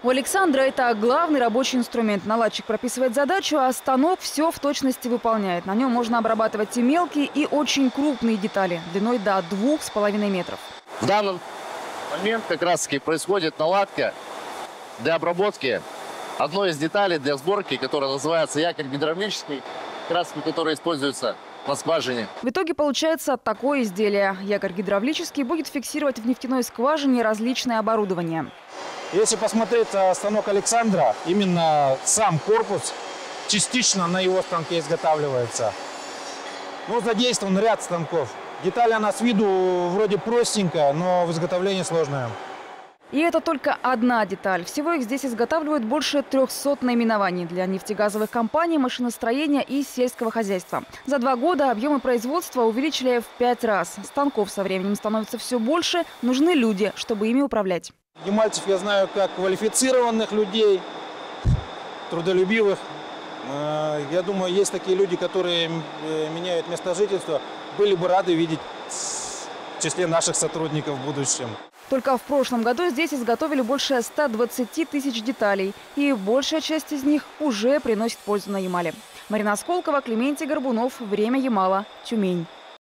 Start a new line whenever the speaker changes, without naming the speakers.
У Александра это главный рабочий инструмент. Наладчик прописывает задачу, а станок все в точности выполняет. На нем можно обрабатывать и мелкие, и очень крупные детали длиной до двух с половиной метров.
В данный момент как раз таки происходит наладка для обработки одной из деталей для сборки, которая называется якорь гидравлический, таки, который используется на скважине.
В итоге получается такое изделие. Якорь гидравлический будет фиксировать в нефтяной скважине различное оборудование.
Если посмотреть э, станок Александра, именно сам корпус частично на его станке изготавливается. Ну, задействован ряд станков. Деталь она с виду вроде простенькая, но в изготовлении сложная.
И это только одна деталь. Всего их здесь изготавливают больше 300 наименований для нефтегазовых компаний, машиностроения и сельского хозяйства. За два года объемы производства увеличили в пять раз. Станков со временем становится все больше. Нужны люди, чтобы ими управлять.
Ямальцев я знаю как квалифицированных людей, трудолюбивых. Э, Я думаю, есть такие люди, которые э, меняют место жительства. Были бы рады видеть в числе наших сотрудников в будущем.
Только в прошлом году здесь изготовили больше 120 тысяч деталей. И большая часть из них уже приносит пользу на Ямале. Марина Осколкова, Клементий Горбунов. Время Ямала. Тюмень.